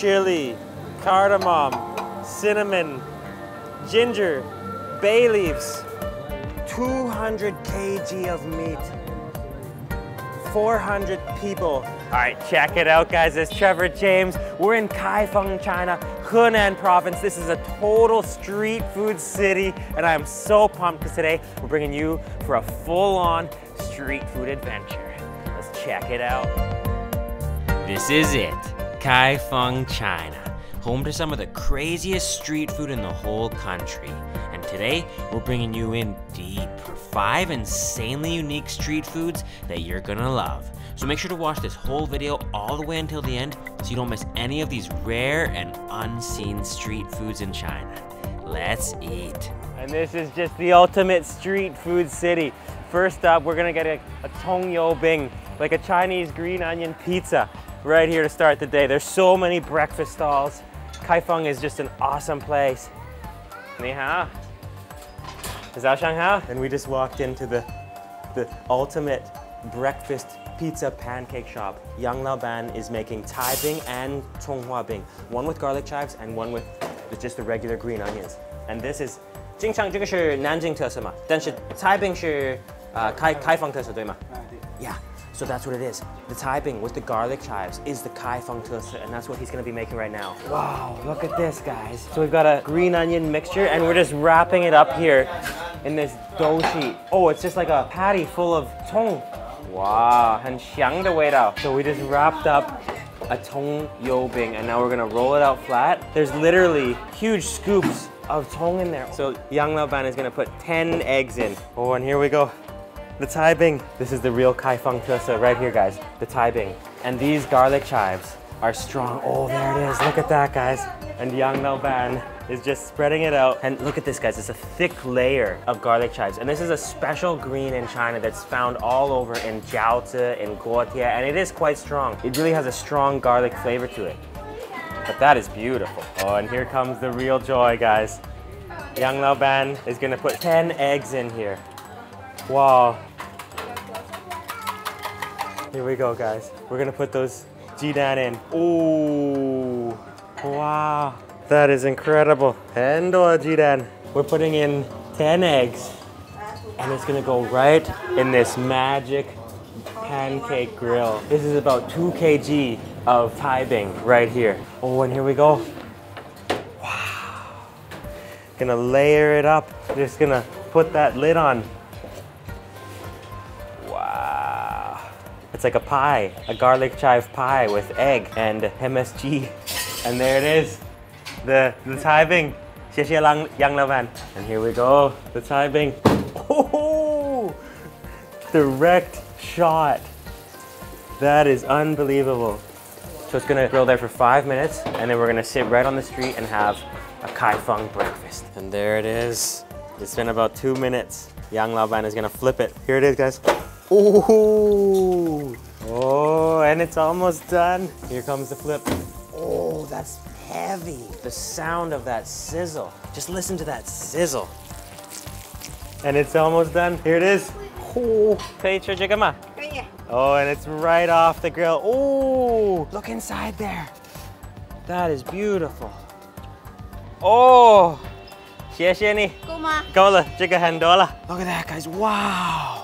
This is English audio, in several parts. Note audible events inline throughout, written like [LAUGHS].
chili, cardamom, cinnamon, ginger, bay leaves, 200 kg of meat, 400 people. All right, check it out, guys. It's Trevor James. We're in Kaifeng, China, Henan province. This is a total street food city, and I am so pumped because today we're bringing you for a full-on street food adventure. Let's check it out. This is it, Kaifeng, China, home to some of the craziest street food in the whole country. And today, we're bringing you in deep for five insanely unique street foods that you're gonna love. So make sure to watch this whole video all the way until the end so you don't miss any of these rare and unseen street foods in China. Let's eat. And this is just the ultimate street food city. First up, we're gonna get a, a Tong Yo Bing, like a Chinese green onion pizza right here to start the day. There's so many breakfast stalls. Kaifeng is just an awesome place. Ni hao. Zhao Shang Hao. And we just walked into the, the ultimate breakfast pizza pancake shop. Yang Lao Ban is making Tai Bing and Chonghua Bing. One with garlic chives and one with just the regular green onions. And this is 经常这个是南京特色嘛，但是 Tai Bing 是呃开开放特色对吗？Yeah. So that's what it is. The typing with the garlic chives is the Kai Feng Tosa, and that's what he's gonna be making right now. Wow, look at this, guys. So we've got a green onion mixture, and we're just wrapping it up here in this dough sheet. Oh, it's just like a patty full of tong. Wow, and xiang the way out. So we just wrapped up a tong yo bing, and now we're gonna roll it out flat. There's literally huge scoops of tong in there. So Yang Lao Ban is gonna put 10 eggs in. Oh, and here we go. The Tai Bing. This is the real Kai Feng Tusa right here, guys. The Tai Bing. And these garlic chives are strong. Oh, there it is. Look at that, guys. And Yang Lao Ban is just spreading it out. And look at this, guys. It's a thick layer of garlic chives. And this is a special green in China that's found all over in jiaozi, in guotie, and it is quite strong. It really has a strong garlic flavor to it. But that is beautiful. Oh, and here comes the real joy, guys. Yang Lao Ban is gonna put 10 eggs in here. Wow. Here we go, guys. We're gonna put those jidan in. Ooh, wow. That is incredible. Handle And uh, jidan. We're putting in 10 eggs. And it's gonna go right in this magic pancake grill. This is about 2 kg of Tai Bing right here. Oh, and here we go. Wow. Gonna layer it up. Just gonna put that lid on. It's like a pie, a garlic chive pie with egg and MSG. And there it is, the, the Tai Bing. Yang Lao Ban. And here we go, the Tai Bing. Oh, direct shot. That is unbelievable. So it's gonna grill there for five minutes and then we're gonna sit right on the street and have a Kai Feng breakfast. And there it is. It's been about two minutes. Yang Lao Ban is gonna flip it. Here it is, guys. Ooh. Oh, and it's almost done. Here comes the flip. Oh, that's heavy. The sound of that sizzle. Just listen to that sizzle. And it's almost done. Here it is. Oh, 可以吃这个吗？ Oh, and it's right off the grill. Oh, look inside there. That is beautiful. Oh, 谢谢你。够吗？够了，这个很多了。Look at that, guys. Wow.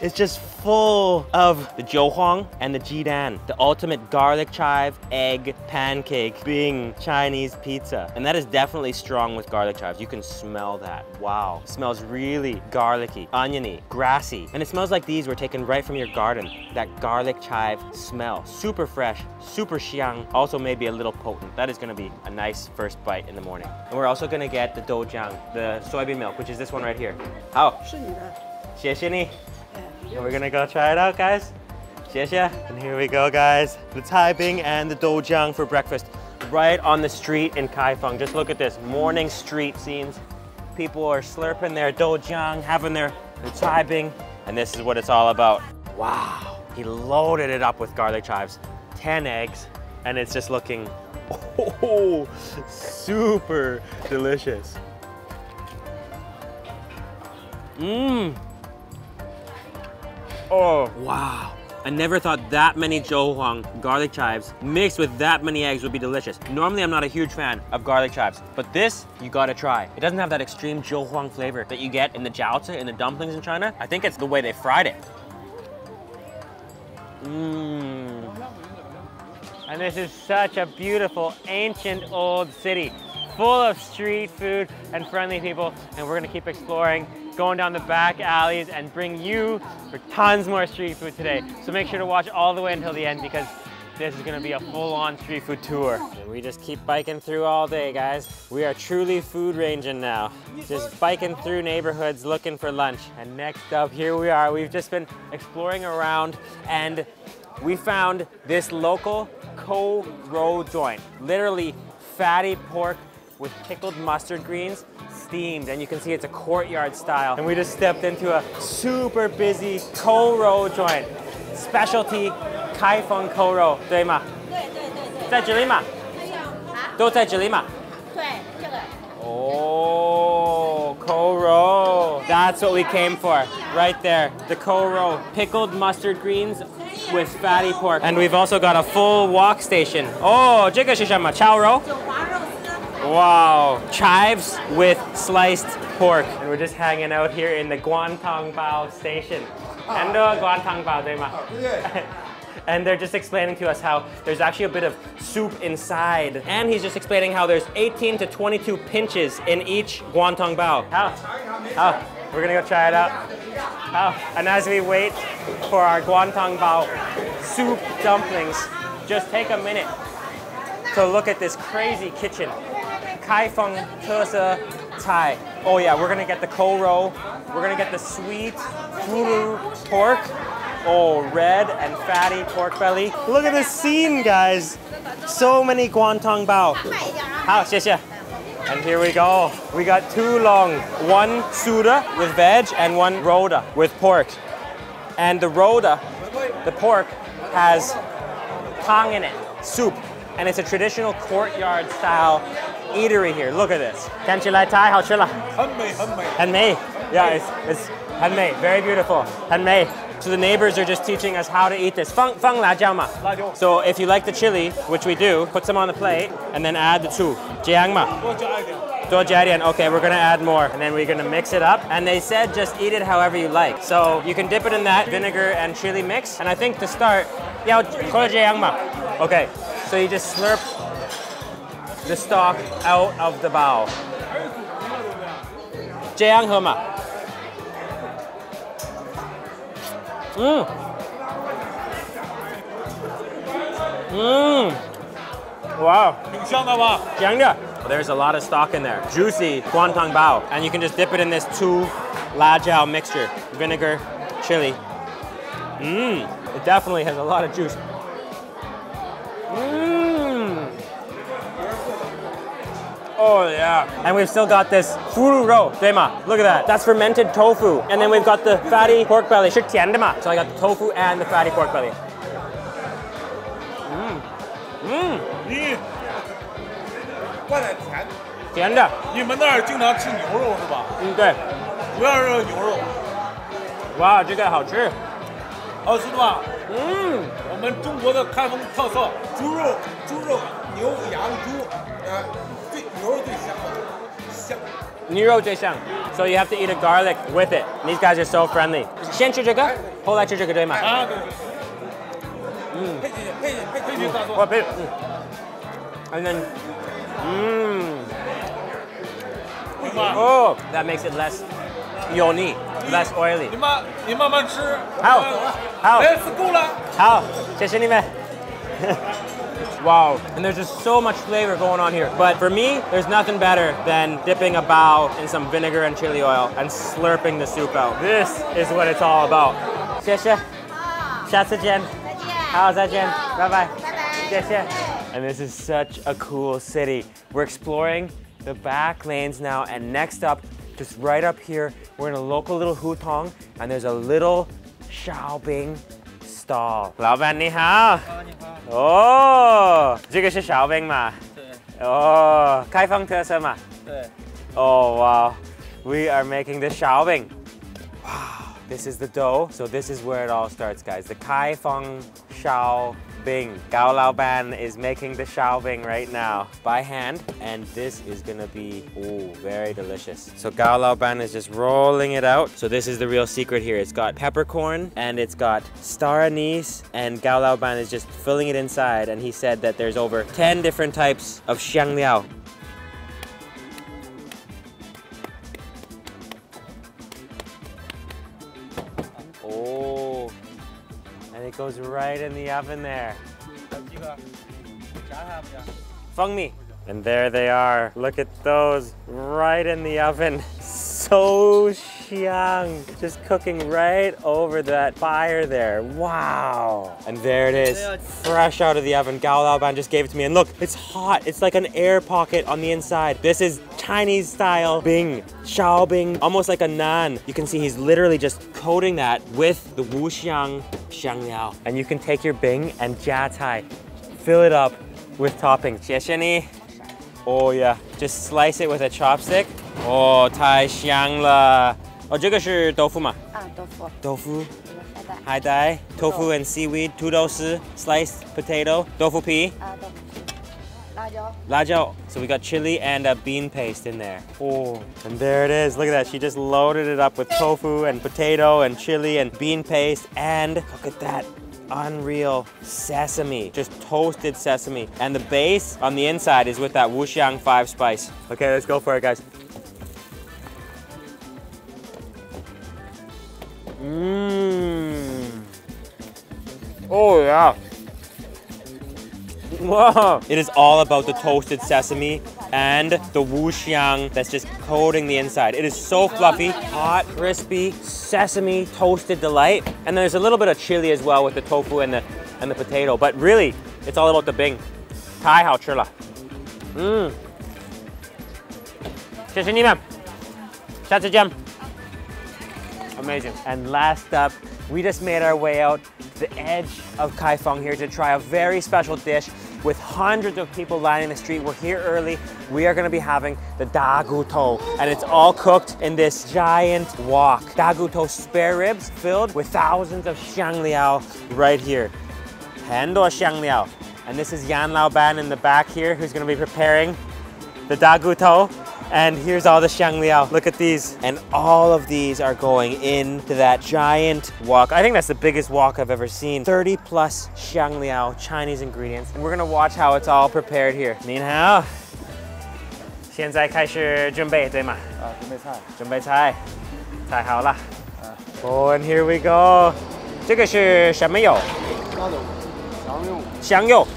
It's just full of the jiuhuang and the jidan, the ultimate garlic chive egg pancake being Chinese pizza. And that is definitely strong with garlic chives. You can smell that. Wow. smells really garlicky, oniony, grassy. And it smells like these were taken right from your garden. That garlic chive smell. Super fresh, super xiang, also maybe a little potent. That is gonna be a nice first bite in the morning. And we're also gonna get the doujiang, the soybean milk, which is this one right here. How? 是你的。谢谢你. And we're gonna go try it out, guys. 谢谢. And here we go, guys. The Tai Bing and the doujiang for breakfast. Right on the street in Kaifeng. Just look at this, morning street scenes. People are slurping their doujiang, having their, their Tai Bing, and this is what it's all about. Wow, he loaded it up with garlic chives, 10 eggs, and it's just looking, [LAUGHS] oh, super delicious. Mmm. Oh, wow. I never thought that many jiuhuang garlic chives mixed with that many eggs would be delicious. Normally, I'm not a huge fan of garlic chives, but this, you gotta try. It doesn't have that extreme jiuhuang flavor that you get in the jiaozi, in the dumplings in China. I think it's the way they fried it. Mmm. And this is such a beautiful, ancient, old city full of street food and friendly people. And we're gonna keep exploring, going down the back alleys and bring you for tons more street food today. So make sure to watch all the way until the end because this is gonna be a full-on street food tour. And we just keep biking through all day, guys. We are truly food ranging now. Just biking through neighborhoods looking for lunch. And next up, here we are. We've just been exploring around and we found this local Ko Ro joint. Literally fatty pork with pickled mustard greens, steamed, and you can see it's a courtyard style. And we just stepped into a super busy Ko Ro joint. Specialty Kaifeng Ko Ro, 对吗？对对对对，在这里吗？还有啊，都在这里吗？对这个 Oh, Ko-ro. That's what we came for. Right there. The Ko-ro. Pickled mustard greens with fatty pork. And we've also got a full wok station. Oh, 这个是什么？炒肉？ Wow. Chives with sliced pork. And we're just hanging out here in the Guantang Bao station. Ah. And uh, Guantang Bao, ah, [LAUGHS] and they're just explaining to us how there's actually a bit of soup inside. And he's just explaining how there's 18 to 22 pinches in each guantang bao. How? How? We're gonna go try it out. How? And as we wait for our guantang bao soup dumplings, just take a minute to look at this crazy kitchen. Kai Feng Tersa Thai. Oh yeah, we're gonna get the ko Ro. We're gonna get the sweet furu pork. Oh, red and fatty pork belly. Look at this scene, guys. So many guantang bao. Ah, How, xie And here we go. We got two long, one suda with veg and one roda with pork. And the roda, the pork, has tang in it, soup. And it's a traditional courtyard style eatery here. Look at this. 看起来太好吃了。很美很美。很美. Yeah, it's, it's 很美, very beautiful. 很美. So the neighbors are just teaching us how to eat this. 放放辣椒嘛. So if you like the chili, which we do, put some on the plate and then add the two. 这样嘛.多加一点。 多加点. Okay, we're gonna add more. And then we're gonna mix it up. And they said just eat it however you like. So you can dip it in that vinegar and chili mix. And I think to start, 要或者这样嘛. Okay, so you just slurp the stock out of the bowl. Jiang mm. Mm. Wow. There's a lot of stock in there. Juicy guantang bao. And you can just dip it in this two lajiao mixture. Vinegar, chili. Mmm. It definitely has a lot of juice. Oh yeah. And we've still got this furu ro, dema. Look at that. That's fermented tofu. And then we've got the fatty pork belly. 是甜的嘛? So I got the tofu and the fatty pork belly. Mmm. Mmm. 你怪点甜。甜的.你们那儿经常吃牛肉是吧？嗯，对。主要是牛肉，哇，这个好吃。好吃的吧？嗯，我们中国的开封特色，猪肉、猪肉、牛、羊、猪，呃， 最牛肉最香了，香。牛肉最香。So you have to eat a garlic with it. These guys are so friendly. 先吃这个，后来吃这个对吗？啊，对对。嗯，配进去，配进配配进去大我做。配。嗯。And then, mmm. 你妈， Oh, that makes it less yoni, less oily. 你妈，你慢慢吃。好好哎，是够了。好，谢谢你们。 [LAUGHS] wow, and there's just so much flavor going on here. But for me, there's nothing better than dipping a bao in some vinegar and chili oil and slurping the soup out. This is what it's all about. 谢谢，好，下次见。再见，好，再见，拜拜。拜拜，谢谢。And this is such a cool city. We're exploring the back lanes now, and next up, just right up here, we're in a local little hutong, and there's a little Xiaobing stall. 老板你好。 哦，这个是小饼嘛？对哦，开放特色嘛？对。 Oh wow, we are making the xiaobing. Wow, This is the dough. So this is where it all starts, guys. The Kai Feng Shao Bing. Gao Lao Ban is making the Shao Bing right now by hand. And this is gonna be, ooh, very delicious. So Gao Lao Ban is just rolling it out. So this is the real secret here. It's got peppercorn and it's got star anise and Gao Lao Ban is just filling it inside. And he said that there's over 10 different types of xiang liao. Goes right in the oven there. Feng mi. And there they are. Look at those right in the oven. [LAUGHS] So xiang. Just cooking right over that fire there. Wow. And there it is. Fresh out of the oven. Gao Lao Ban just gave it to me. And look, it's hot. It's like an air pocket on the inside. This is Chinese style Bing. Xiao Bing. Almost like a naan. You can see he's literally just coating that with the Wu Xiang Xiang Liao. And you can take your Bing and Jia Cai. Fill it up with toppings. 谢谢你. Oh yeah, just slice it with a chopstick. Oh, 太香了。哦，这个是豆腐吗？啊，豆腐，豆腐、这个海带，海带、tofu and seaweed, 土豆丝, sliced potato, 豆腐皮、啊，豆腐 Lajiao. So we got chili and a bean paste in there. Oh, and there it is. Look at that. She just loaded it up with tofu and potato and chili and bean paste and look at that unreal sesame, just toasted sesame. And the base on the inside is with that Wuxiang five spice. Okay, let's go for it, guys. Mmm. Oh, yeah. Whoa! It is all about the toasted sesame and the wuxiang that's just coating the inside. It is so fluffy, hot, crispy, sesame toasted delight. And there's a little bit of chili as well with the tofu and the and the potato. But really, it's all about the bing. 太好吃了。嗯。谢谢你们。下次见。Amazing. And last up, we just made our way out to the edge of Kaifeng here to try a very special dish with hundreds of people lining the street. We're here early. We are going to be having the daguto, and it's all cooked in this giant wok. Daguto spare ribs filled with thousands of xiangliao right here. 很多 xiangliao. And this is Yang Lao Ban in the back here who's going to be preparing the daguto. And here's all the Xiangliao. Look at these. And all of these are going into that giant wok. I think that's the biggest wok I've ever seen. 30 plus Xiangliao Chinese ingredients. And we're gonna watch how it's all prepared here. 您好。现在开始准备，对吗？啊，准备菜。准备菜，菜好了。Oh, uh, uh. and here we go. 这个是什么油？香油。香油。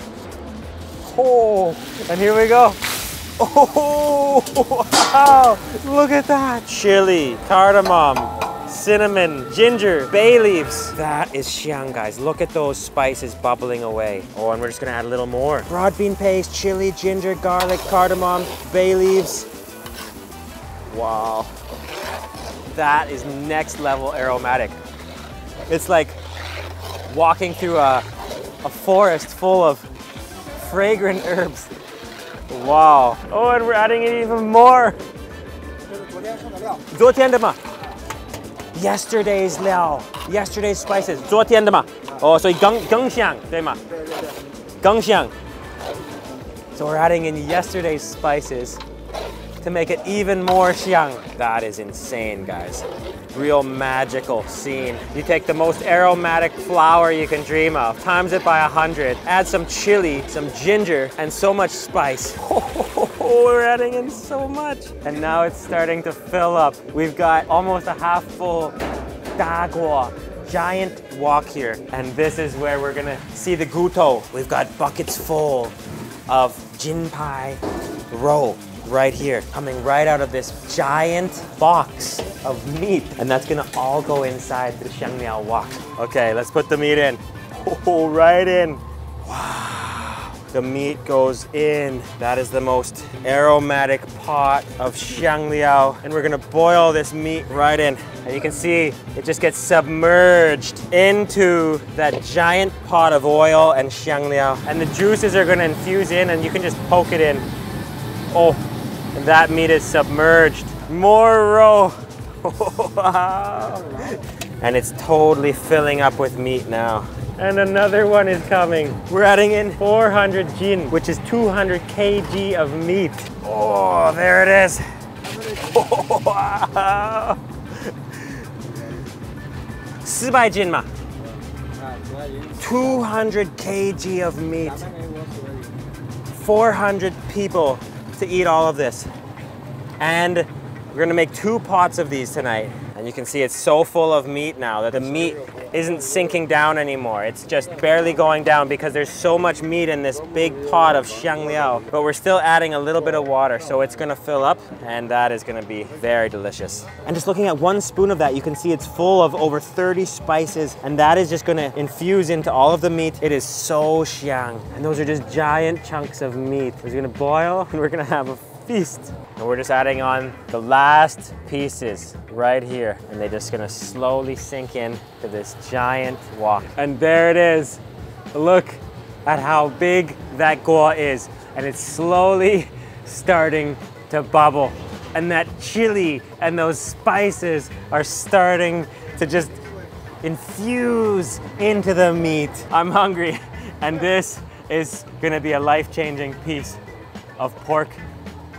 Oh, and here we go. Oh, wow. [LAUGHS] Look at that. Chili, cardamom, cinnamon, ginger, bay leaves. That is xiang, guys. Look at those spices bubbling away. Oh, and we're just gonna add a little more. Broad bean paste, chili, ginger, garlic, cardamom, bay leaves. Wow. That is next level aromatic. It's like walking through a, a forest full of fragrant [LAUGHS] herbs. Wow. Oh, and we're adding in even more. 这是昨天剩的料。昨天的嘛。Yesterday's 料，yesterday's spices，昨天的嘛。哦，所以更更香，对吗？对对对。更香。So we're adding in yesterday's spices to make it even more xiang. That is insane, guys. Real magical scene. You take the most aromatic flour you can dream of, times it by a hundred, add some chili, some ginger, and so much spice. Oh, [LAUGHS] we're adding in so much. And now it's starting to fill up. We've got almost a half full dagua giant wok here. And this is where we're gonna see the guto. We've got buckets full of jinpai roe right here, coming right out of this giant box of meat. And that's gonna all go inside the xiangmiao wok. Okay, let's put the meat in. [LAUGHS] Oh, right in. Wow. The meat goes in. That is the most aromatic pot of xiangliao. And we're gonna boil this meat right in. And you can see it just gets submerged into that giant pot of oil and xiangliao. And the juices are gonna infuse in and you can just poke it in. Oh, that meat is submerged. More roe. wow. and it's totally filling up with meat now. And another one is coming. We're adding in 400 jin, which is 200 kg of meat. Oh, there it is. Wow. 400 jin ma. 200 kg of meat. 400 people to eat all of this. And we're gonna make two pots of these tonight. And you can see it's so full of meat now that the meat isn't sinking down anymore. It's just barely going down because there's so much meat in this big pot of xiangliao. But we're still adding a little bit of water, so it's gonna fill up and that is gonna be very delicious. And just looking at one spoon of that, you can see it's full of over 30 spices and that is just gonna infuse into all of the meat. It is so xiang. And those are just giant chunks of meat. It's gonna boil [LAUGHS] and we're gonna have a feast. And we're just adding on the last pieces right here. And they're just gonna slowly sink in to this giant wok. And there it is. Look at how big that guo is. And it's slowly starting to bubble. And that chili and those spices are starting to just infuse into the meat. I'm hungry. [LAUGHS] And this is gonna be a life-changing piece of pork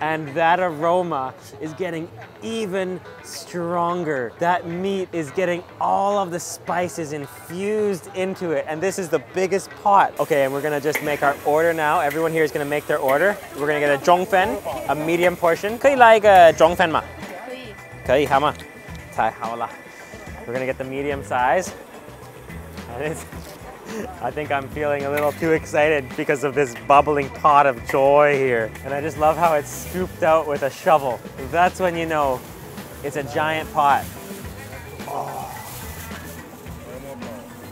And that aroma is getting even stronger. That meat is getting all of the spices infused into it. And this is the biggest pot. Okay, and we're gonna just make our order now. Everyone here is gonna make their order. We're gonna get a zhongfen, a medium portion. 可以来一个zhongfen吗？可以。可以，好吗？太好了。We're gonna get the medium size. And it's, I think I'm feeling a little too excited because of this bubbling pot of joy here. And I just love how it's scooped out with a shovel. That's when you know it's a giant pot. Oh.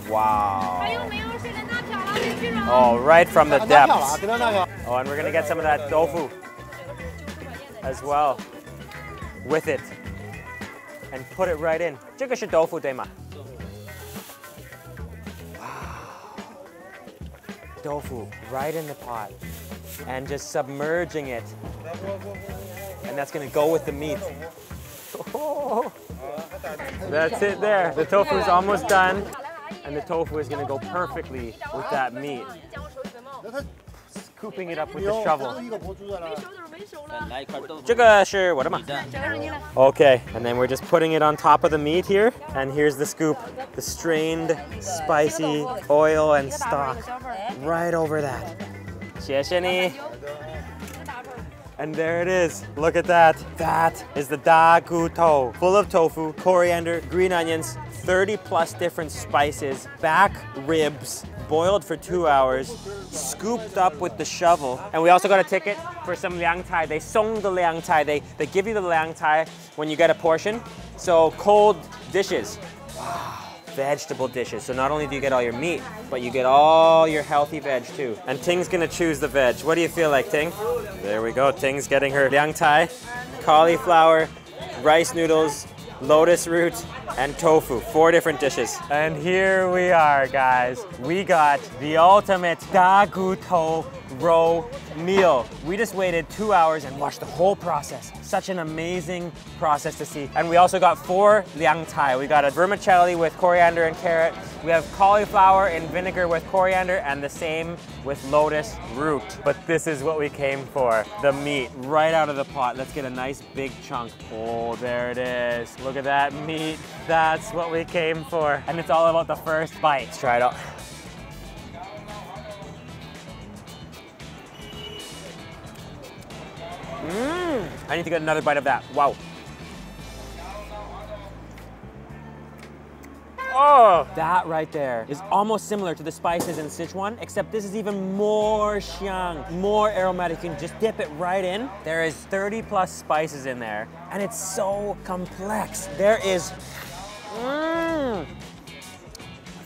Wow. 还有没有谁能拿漂亮的去让？ Oh, right from the 拿票了， depths. 给他那个。 Oh, and we're gonna get some of that tofu as well with it and put it right in. 这个是豆腐对吗 ？Tofu right in the pot and just submerging it. And that's gonna go with the meat. [LAUGHS] That's it there. The tofu is almost done and the tofu is gonna go perfectly with that meat. Scooping it up with the shovel. 一个活猪在那儿。来一块豆腐，这个是我的嘛？鸡蛋。这个是你的。 Okay, and then we're just putting it on top of the meat here. And here's the scoop, the strained, spicy oil and stock right over that. 谢谢你. And there it is. Look at that. That is the da gu to, full of tofu, coriander, green onions, 30 plus different spices, back ribs, boiled for two hours, scooped up with the shovel. And we also got a ticket for some liang tai. They song the liang tai. They, they give you the liang tai when you get a portion. So cold dishes. Wow. Vegetable dishes. So not only do you get all your meat, but you get all your healthy veg too. And Ting's gonna choose the veg. What do you feel like, Ting? There we go. Ting's getting her liang tai, cauliflower, rice noodles, lotus root, and tofu. Four different dishes. And here we are, guys. We got the ultimate daguto roe meal. We just waited two hours and watched the whole process. Such an amazing process to see. And we also got four liang tai. We got a vermicelli with coriander and carrot. We have cauliflower in vinegar with coriander and the same with lotus root. But this is what we came for. The meat right out of the pot. Let's get a nice big chunk. Oh, there it is. Look at that meat. That's what we came for. And it's all about the first bite. Let's try it out. Mmm. I need to get another bite of that. Wow. Oh, that right there is almost similar to the spices in Sichuan, except this is even more xiang, more aromatic. You can just dip it right in. There is 30 plus spices in there, and it's so complex. There is mmm,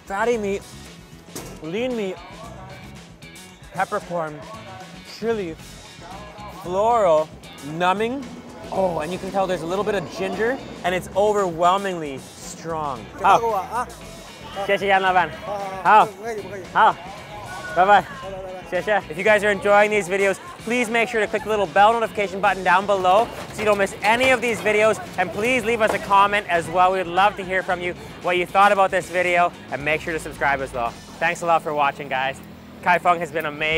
fatty meat, lean meat, peppercorn, chili, floral, numbing. Oh, and you can tell there's a little bit of ginger, and it's overwhelmingly strong. 给大给好，我啊！谢谢杨老板。好，好不客气不客气，好，拜拜。拜拜拜拜。 If you guys are enjoying these videos, please make sure to click the little bell notification button down below so you don't miss any of these videos. And please leave us a comment as well. We'd love to hear from you what you thought about this video and make sure to subscribe as well. Thanks a lot for watching, guys. Kai Feng has been amazing.